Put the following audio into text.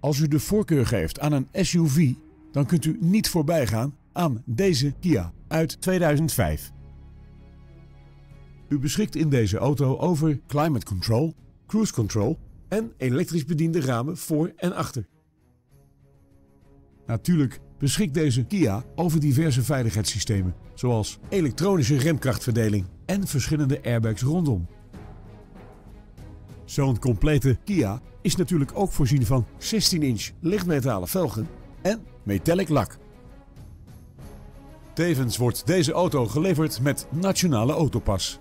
Als u de voorkeur geeft aan een SUV, dan kunt u niet voorbij gaan aan deze Kia uit 2005. U beschikt in deze auto over climate control, cruise control en elektrisch bediende ramen voor en achter. Natuurlijk beschikt deze Kia over diverse veiligheidssystemen, zoals elektronische remkrachtverdeling en verschillende airbags rondom. Zo'n complete Kia is natuurlijk ook voorzien van 16-inch lichtmetalen velgen en metallic lak. Tevens wordt deze auto geleverd met Nationale Autopas.